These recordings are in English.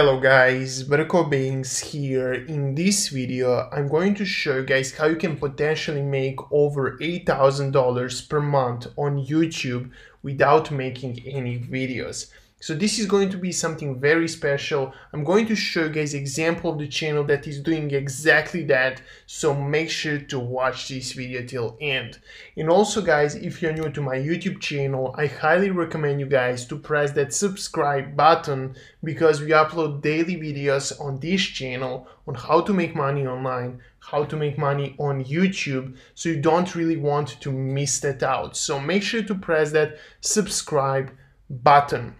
Hello guys, Brko Banks here. In this video, I'm going to show you guys how you can potentially make over $8,000 per month on YouTube without making any videos. So this is going to be something very special. I'm going to show you guys example of the channel that is doing exactly that. So make sure to watch this video till end. And also guys, if you're new to my YouTube channel, I highly recommend you guys to press that subscribe button because we upload daily videos on this channel on how to make money online, how to make money on YouTube. So you don't really want to miss that out. So make sure to press that subscribe button.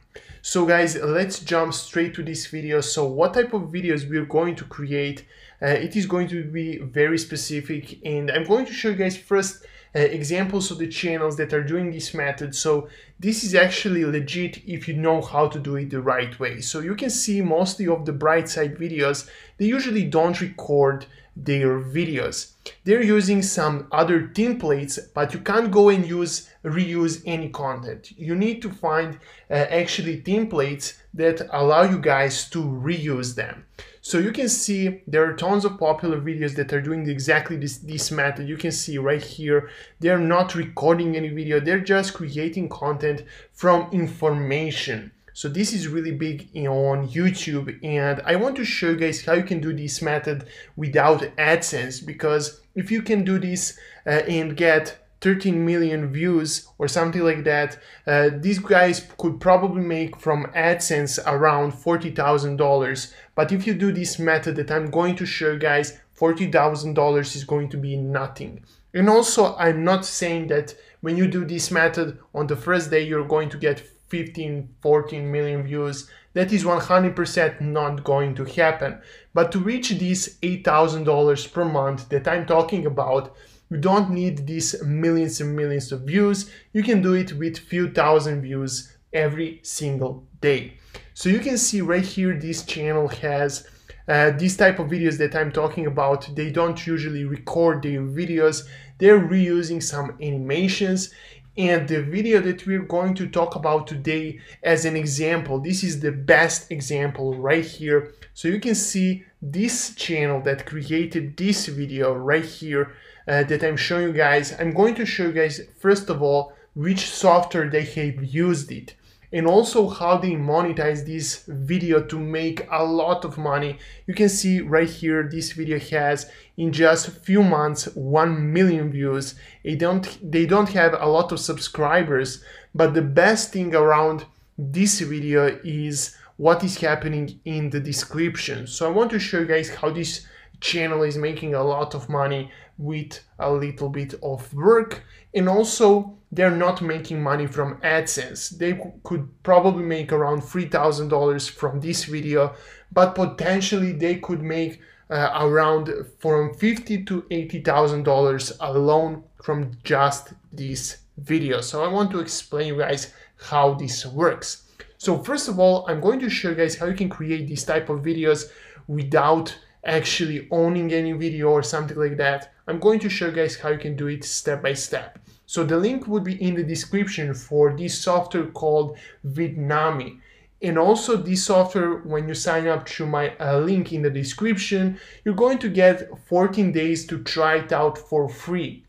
So guys, let's jump straight to this video. So what type of videos we're going to create? Uh, it is going to be very specific and I'm going to show you guys first uh, examples of the channels that are doing this method. So this is actually legit if you know how to do it the right way. So you can see mostly of the bright side videos, they usually don't record their videos. They're using some other templates, but you can't go and use reuse any content. You need to find uh, actually templates that allow you guys to reuse them. So you can see there are tons of popular videos that are doing exactly this, this method. You can see right here, they're not recording any video, they're just creating content from information. So this is really big on YouTube and I want to show you guys how you can do this method without AdSense because if you can do this uh, and get 13 million views or something like that, uh, these guys could probably make from AdSense around $40,000. But if you do this method that I'm going to show you guys, $40,000 is going to be nothing. And also, I'm not saying that when you do this method on the first day, you're going to get 15, 14 million views. That is 100% not going to happen. But to reach this $8,000 per month that I'm talking about, you don't need these millions and millions of views. You can do it with few thousand views every single day. So you can see right here, this channel has uh, these type of videos that I'm talking about. They don't usually record their videos. They're reusing some animations and the video that we're going to talk about today as an example, this is the best example right here. So you can see this channel that created this video right here uh, that I'm showing you guys. I'm going to show you guys, first of all, which software they have used it and also how they monetize this video to make a lot of money. You can see right here, this video has in just a few months 1 million views. They don't, they don't have a lot of subscribers, but the best thing around this video is what is happening in the description. So I want to show you guys how this channel is making a lot of money with a little bit of work and also they're not making money from AdSense. They could probably make around $3,000 from this video, but potentially they could make uh, around from fifty to $80,000 alone from just this video. So I want to explain you guys how this works. So first of all, I'm going to show you guys how you can create these type of videos without actually owning any video or something like that. I'm going to show you guys how you can do it step by step. So the link would be in the description for this software called Vidnami. And also this software, when you sign up through my uh, link in the description, you're going to get 14 days to try it out for free.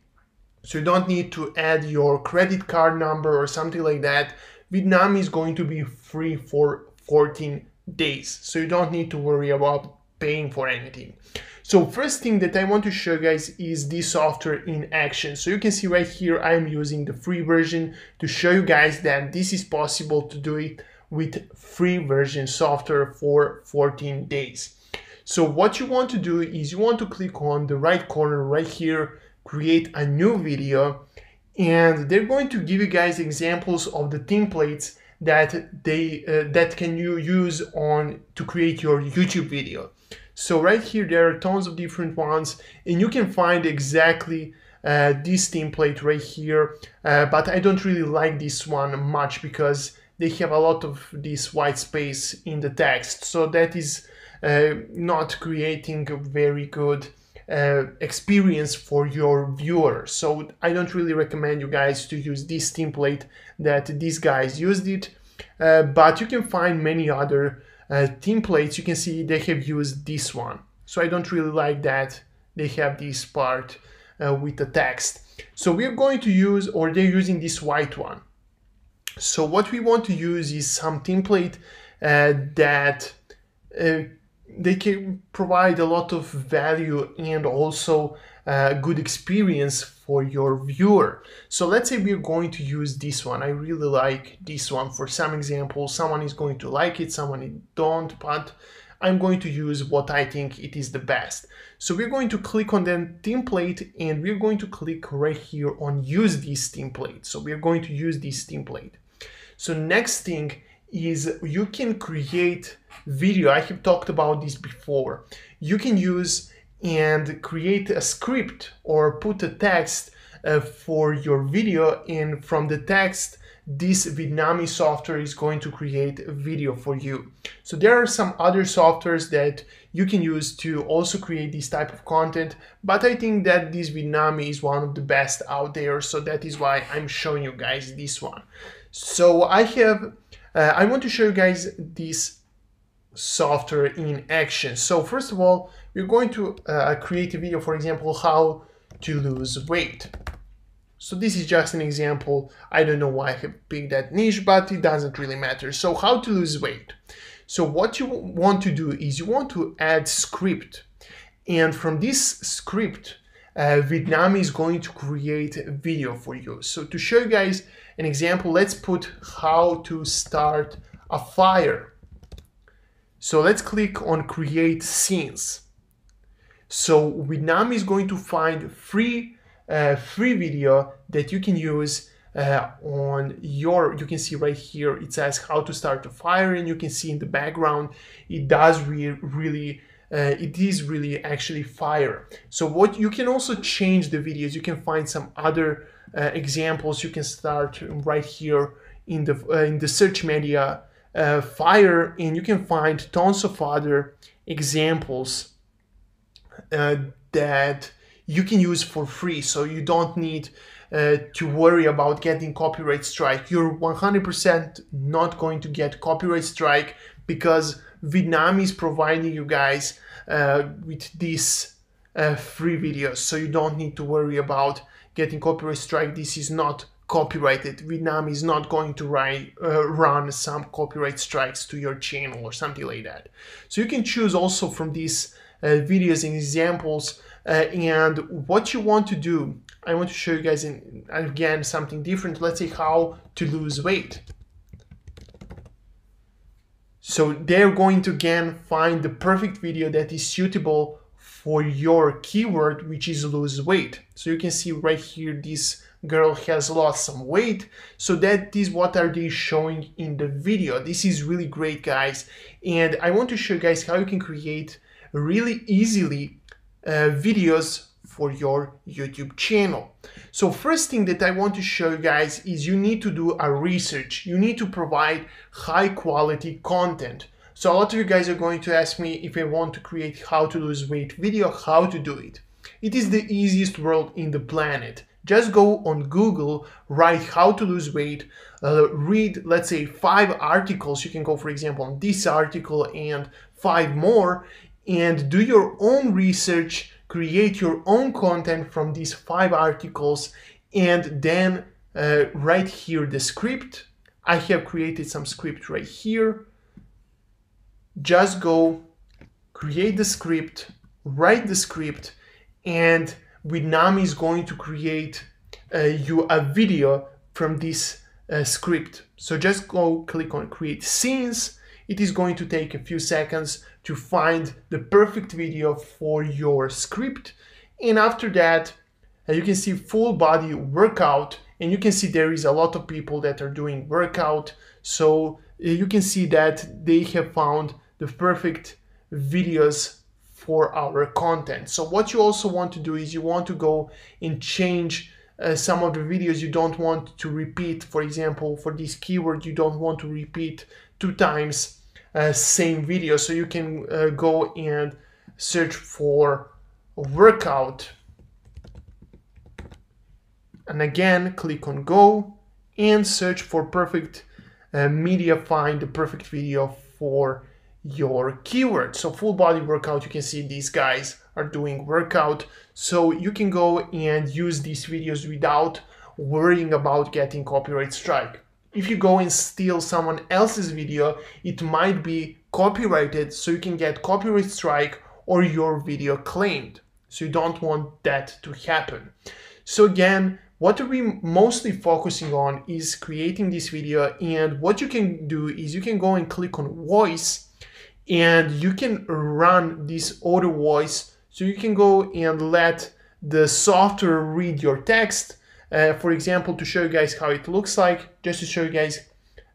So you don't need to add your credit card number or something like that. Vidnami is going to be free for 14 days. So you don't need to worry about paying for anything. So first thing that I want to show you guys is this software in action. So you can see right here, I'm using the free version to show you guys that this is possible to do it with free version software for 14 days. So what you want to do is you want to click on the right corner right here, create a new video, and they're going to give you guys examples of the templates that they uh, that can you use on to create your YouTube video. So right here, there are tons of different ones and you can find exactly uh, this template right here. Uh, but I don't really like this one much because they have a lot of this white space in the text. So that is uh, not creating a very good uh, experience for your viewer. So I don't really recommend you guys to use this template that these guys used it. Uh, but you can find many other uh, templates, you can see they have used this one. So I don't really like that they have this part uh, with the text. So we're going to use, or they're using this white one. So what we want to use is some template uh, that they can provide a lot of value and also a good experience for your viewer. So let's say we're going to use this one. I really like this one for some examples. Someone is going to like it, someone don't, but I'm going to use what I think it is the best. So we're going to click on the template and we're going to click right here on use this template. So we're going to use this template. So next thing is you can create video. I have talked about this before. You can use and create a script or put a text uh, for your video and from the text this Vidnami software is going to create a video for you. So there are some other softwares that you can use to also create this type of content, but I think that this Vidnami is one of the best out there, so that is why I'm showing you guys this one. So I have, uh, I want to show you guys this software in action. So first of all, we're going to uh, create a video, for example, how to lose weight. So this is just an example. I don't know why I picked that niche, but it doesn't really matter. So how to lose weight. So what you want to do is you want to add script. And from this script, uh, Vidnami is going to create a video for you. So to show you guys an example, let's put how to start a fire. So let's click on create scenes. So Vidnami is going to find free uh, free video that you can use uh, on your you can see right here it says how to start a fire and you can see in the background it does re really uh, it is really actually fire so what you can also change the videos you can find some other uh, examples you can start right here in the uh, in the search media uh, fire and you can find tons of other examples that you can use for free. So you don't need uh, to worry about getting copyright strike. You're 100% not going to get copyright strike because Vidnami is providing you guys uh, with these uh, free videos. So you don't need to worry about getting copyright strike this is not copyrighted Vidnami is not going to write, uh, run some copyright strikes to your channel or something like that so you can choose also from these uh, videos and examples uh, and what you want to do, I want to show you guys in, again something different. Let's say how to lose weight. So they're going to again find the perfect video that is suitable for your keyword, which is lose weight. So you can see right here, this girl has lost some weight. So that is what are they showing in the video. This is really great, guys. And I want to show you guys how you can create really easily uh, videos for your YouTube channel. So first thing that I want to show you guys is you need to do a research. You need to provide high quality content. So a lot of you guys are going to ask me if I want to create how to lose weight video, how to do it. It is the easiest world in the planet. Just go on Google, write how to lose weight, uh, read, let's say, five articles. You can go, for example, on this article and five more, and do your own research, create your own content from these five articles, and then uh, write here the script. I have created some script right here. Just go create the script, write the script, and Vidnami is going to create uh, you a video from this uh, script. So just go click on create scenes. It is going to take a few seconds to find the perfect video for your script. And after that, uh, you can see full body workout and you can see there is a lot of people that are doing workout. So uh, you can see that they have found the perfect videos for our content. So what you also want to do is you want to go and change uh, some of the videos you don't want to repeat. For example, for this keyword, you don't want to repeat two times uh, same video so you can uh, go and search for workout and again click on go and search for perfect uh, media find the perfect video for your keyword. So full body workout, you can see these guys are doing workout. So you can go and use these videos without worrying about getting copyright strike. If you go and steal someone else's video, it might be copyrighted so you can get copyright strike or your video claimed. So you don't want that to happen. So again, what we're mostly focusing on is creating this video and what you can do is you can go and click on voice and you can run this auto voice. So you can go and let the software read your text uh, for example to show you guys how it looks like just to show you guys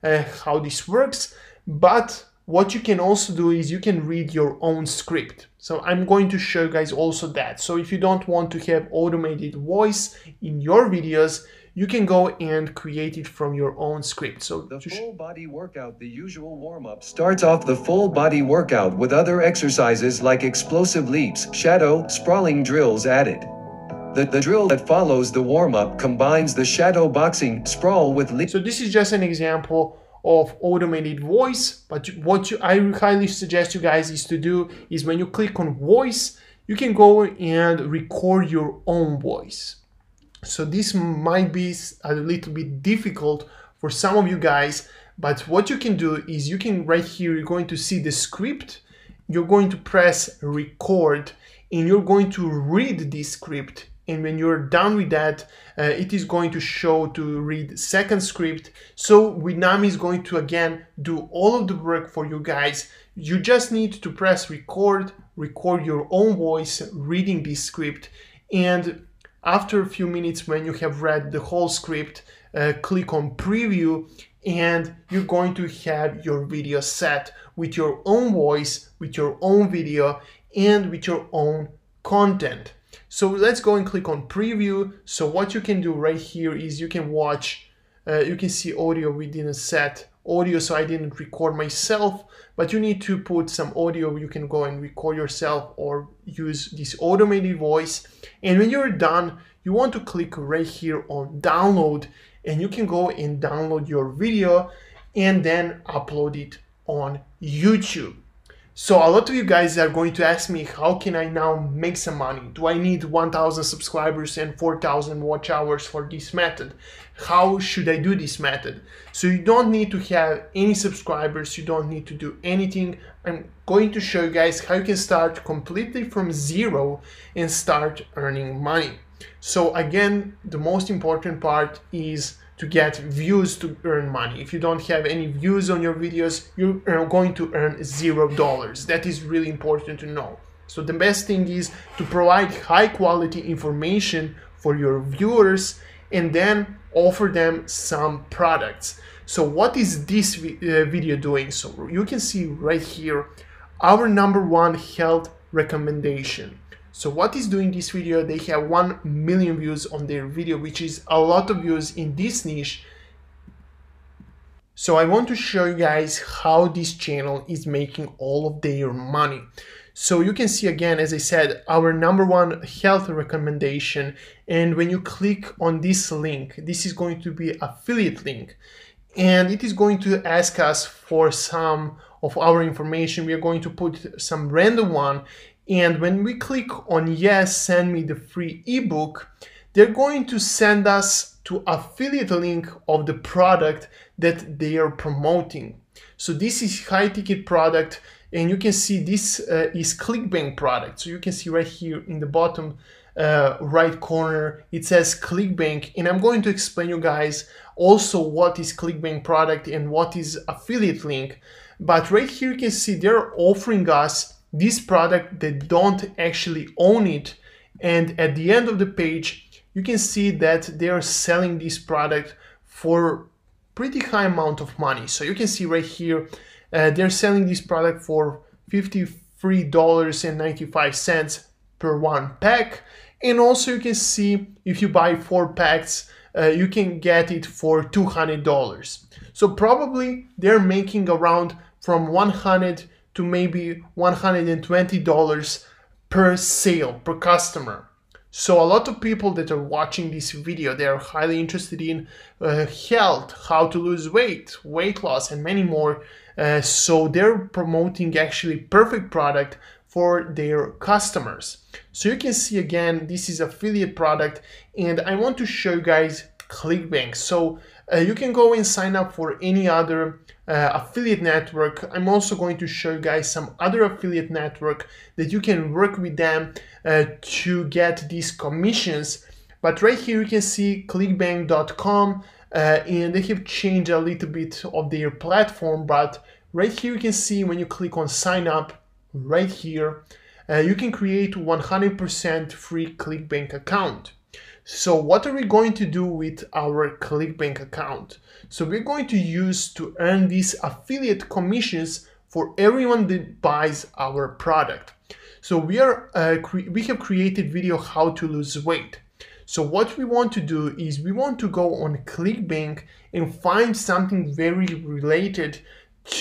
uh, how this works. But what you can also do is you can read your own script so I'm going to show you guys also that so if you don't want to have automated voice in your videos you can go and create it from your own script. So the full body workout, the usual warm up starts off the full body workout with other exercises like explosive leaps, shadow, sprawling drills added. The, the drill that follows the warm up combines the shadow boxing sprawl with leap. So this is just an example of automated voice, but what you, I highly suggest you guys is to do is when you click on voice, you can go and record your own voice. So this might be a little bit difficult for some of you guys, but what you can do is you can right here, you're going to see the script, you're going to press record and you're going to read this script and when you're done with that uh, it is going to show to read second script. So Vidnami is going to again do all of the work for you guys. You just need to press record record your own voice reading this script. And after a few minutes, when you have read the whole script, uh, click on preview and you're going to have your video set with your own voice, with your own video, and with your own content. So let's go and click on preview. So what you can do right here is you can watch, uh, you can see audio we didn't set. Audio so I didn't record myself but you need to put some audio. You can go and record yourself or use this automated voice. And when you're done you want to click right here on download and you can go and download your video and then upload it on YouTube so a lot of you guys are going to ask me how can I now make some money? Do I need 1000 subscribers and 4000 watch hours for this method? How should I do this method? So you don't need to have any subscribers, you don't need to do anything. I'm going to show you guys how you can start completely from zero and start earning money. So again, the most important part is to get views to earn money. If you don't have any views on your videos, you're going to earn zero dollars. That is really important to know. So the best thing is to provide high quality information for your viewers and then offer them some products. So what is this uh, video doing? So you can see right here, our number one health recommendation. So what is doing this video? They have 1 million views on their video, which is a lot of views in this niche. So I want to show you guys how this channel is making all of their money. So you can see again, as I said, our number one health recommendation. And when you click on this link, this is going to be affiliate link. And it is going to ask us for some of our information. We are going to put some random one and when we click on yes, send me the free ebook, they're going to send us to affiliate link of the product that they are promoting. So this is high ticket product and you can see this uh, is ClickBank product. So you can see right here in the bottom uh, right corner, it says ClickBank and I'm going to explain you guys also what is ClickBank product and what is affiliate link. But right here you can see they're offering us this product they don't actually own it. And at the end of the page you can see that they are selling this product for pretty high amount of money. So you can see right here uh, they're selling this product for $53.95 per one pack. And also you can see if you buy four packs uh, you can get it for $200 so probably they're making around from 100 to maybe $120 per sale per customer. So a lot of people that are watching this video, they are highly interested in uh, health, how to lose weight, weight loss, and many more. Uh, so they're promoting actually perfect product for their customers. So you can see again, this is affiliate product and I want to show you guys ClickBank. So uh, you can go and sign up for any other uh, affiliate network. I'm also going to show you guys some other affiliate network that you can work with them uh, to get these commissions. But right here you can see clickbank.com uh, and they have changed a little bit of their platform. But right here you can see when you click on sign up, right here, uh, you can create 100% free ClickBank account. So what are we going to do with our ClickBank account? So we're going to use to earn these affiliate commissions for everyone that buys our product. So we are uh, we have created video how to lose weight. So what we want to do is we want to go on ClickBank and find something very related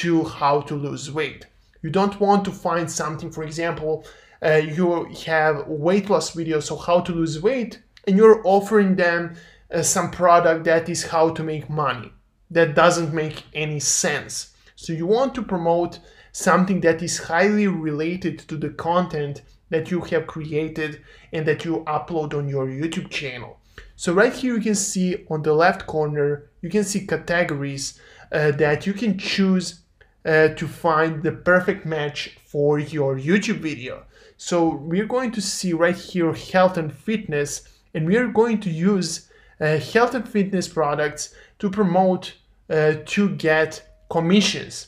to how to lose weight. You don't want to find something, for example, uh, you have weight loss videos, so how to lose weight, and you're offering them uh, some product that is how to make money. That doesn't make any sense. So you want to promote something that is highly related to the content that you have created and that you upload on your YouTube channel. So right here you can see on the left corner, you can see categories uh, that you can choose uh, to find the perfect match for your YouTube video. So we're going to see right here health and fitness and we are going to use uh, health and fitness products to promote uh, to get commissions.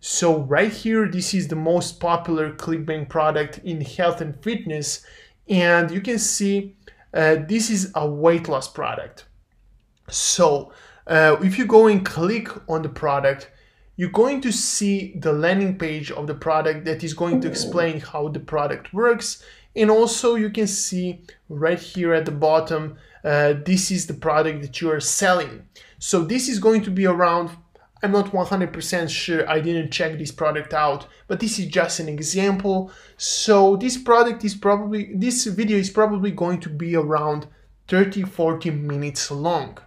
So right here, this is the most popular ClickBank product in health and fitness. And you can see uh, this is a weight loss product. So uh, if you go and click on the product, you're going to see the landing page of the product that is going to explain how the product works. And also you can see right here at the bottom, uh, this is the product that you are selling. So this is going to be around, I'm not 100% sure, I didn't check this product out, but this is just an example. So this product is probably, this video is probably going to be around 30-40 minutes long.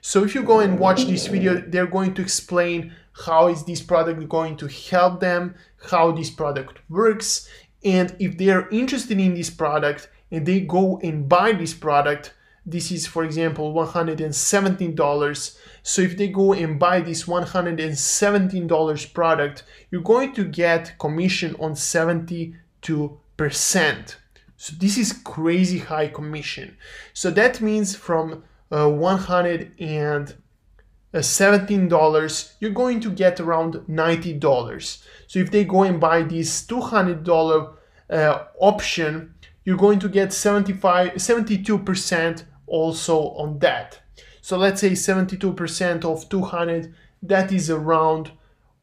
So if you go and watch this video, they're going to explain how is this product going to help them, how this product works, and if they are interested in this product and they go and buy this product, this is for example $117. So if they go and buy this $117 product, you're going to get commission on 72%. So this is crazy high commission. So that means from uh, 100 and $17, you're going to get around $90. So if they go and buy this $200 uh, option, you're going to get 75, 72% also on that. So let's say 72% of 200, that is around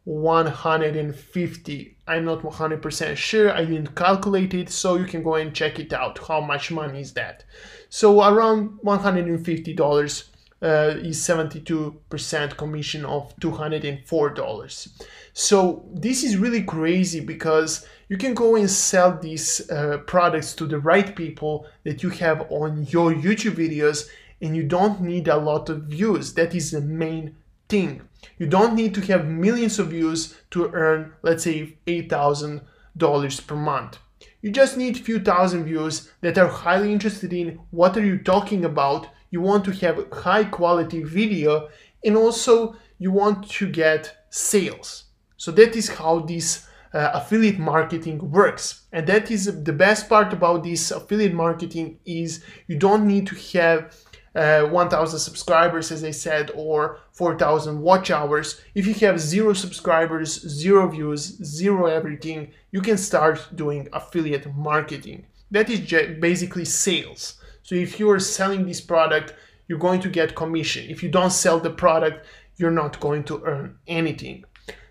150. I'm not 100% sure, I didn't calculate it, so you can go and check it out. How much money is that? So around $150 uh, is 72% commission of $204. So this is really crazy because you can go and sell these uh, products to the right people that you have on your YouTube videos and you don't need a lot of views. That is the main thing. You don't need to have millions of views to earn, let's say, $8,000 per month. You just need a few thousand views that are highly interested in what are you talking about you want to have high quality video and also you want to get sales. So that is how this uh, affiliate marketing works. And that is the best part about this affiliate marketing is you don't need to have uh, 1000 subscribers as I said or 4000 watch hours. If you have zero subscribers, zero views, zero everything, you can start doing affiliate marketing. That is basically sales. So if you are selling this product, you're going to get commission. If you don't sell the product, you're not going to earn anything.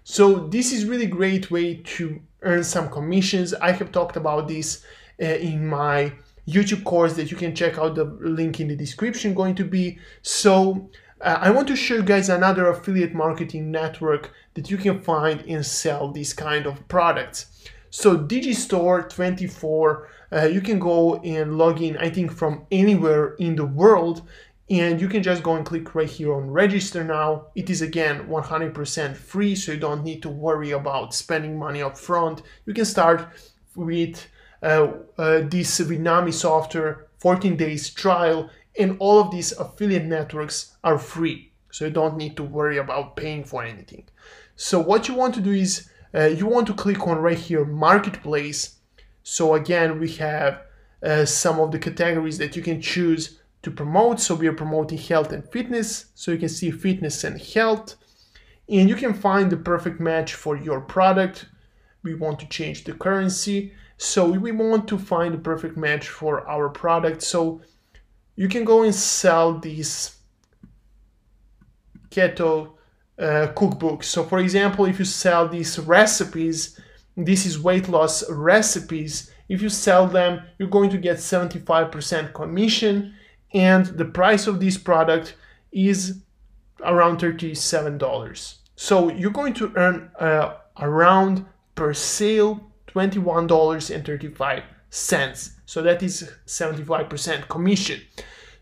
So this is really great way to earn some commissions. I have talked about this uh, in my YouTube course that you can check out the link in the description going to be. So uh, I want to show you guys another affiliate marketing network that you can find and sell these kind of products. So Digistore24 uh, you can go and log in, I think, from anywhere in the world. and you can just go and click right here on register now. It is again 100% free, so you don't need to worry about spending money up front. You can start with uh, uh, this Vidnami software, 14 days trial, and all of these affiliate networks are free, so you don't need to worry about paying for anything. So what you want to do is uh, you want to click on right here, marketplace. So again, we have uh, some of the categories that you can choose to promote. So we are promoting health and fitness. So you can see fitness and health. And you can find the perfect match for your product. We want to change the currency. So we want to find the perfect match for our product. So you can go and sell these keto uh, cookbooks. So for example, if you sell these recipes, this is weight loss recipes. If you sell them, you're going to get 75% commission and the price of this product is around $37. So you're going to earn uh, around per sale $21.35. So that is 75% commission.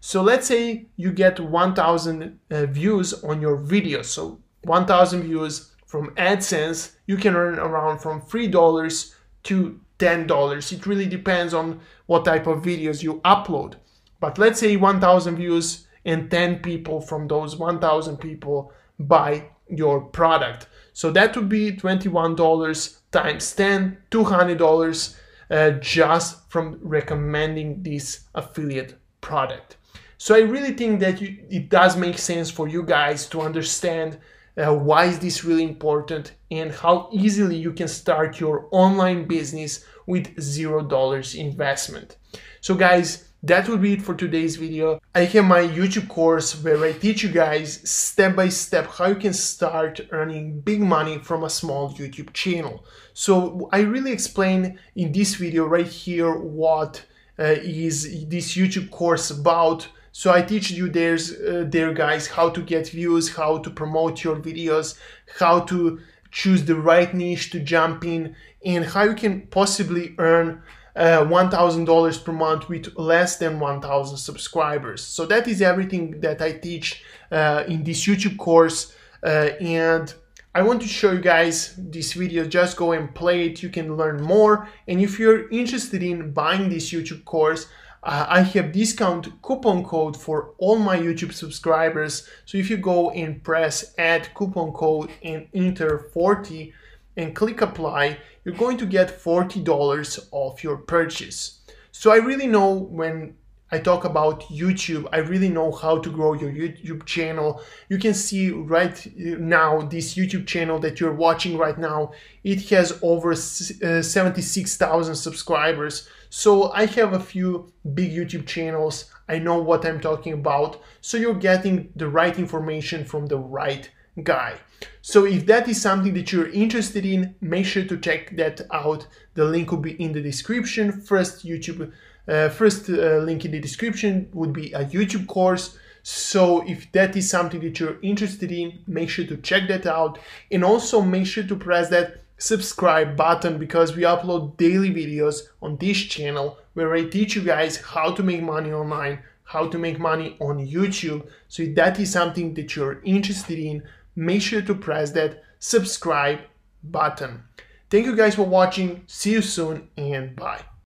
So let's say you get 1000 uh, views on your video. So 1000 views from AdSense, you can earn around from $3 to $10. It really depends on what type of videos you upload. But let's say 1000 views and 10 people from those 1000 people buy your product. So that would be $21 times 10, $200 uh, just from recommending this affiliate product. So I really think that you, it does make sense for you guys to understand uh, why is this really important and how easily you can start your online business with zero dollars investment. So guys, that would be it for today's video. I have my YouTube course where I teach you guys step by step how you can start earning big money from a small YouTube channel. So I really explain in this video right here what uh, is this YouTube course about. So I teach you there's uh, there guys how to get views, how to promote your videos, how to choose the right niche to jump in and how you can possibly earn uh, $1,000 per month with less than 1,000 subscribers. So that is everything that I teach uh, in this YouTube course. Uh, and I want to show you guys this video. Just go and play it. You can learn more. And if you're interested in buying this YouTube course, uh, I have discount coupon code for all my YouTube subscribers. So if you go and press add coupon code and enter 40 and click apply, you're going to get $40 off your purchase. So I really know when I talk about YouTube, I really know how to grow your YouTube channel. You can see right now this YouTube channel that you're watching right now, it has over uh, 76,000 subscribers. So I have a few big YouTube channels. I know what I'm talking about. So you're getting the right information from the right guy. So if that is something that you're interested in, make sure to check that out. The link will be in the description. First YouTube, uh, first uh, link in the description would be a YouTube course. So if that is something that you're interested in, make sure to check that out. And also make sure to press that subscribe button because we upload daily videos on this channel where I teach you guys how to make money online, how to make money on YouTube. So if that is something that you're interested in, make sure to press that subscribe button. Thank you guys for watching. See you soon and bye.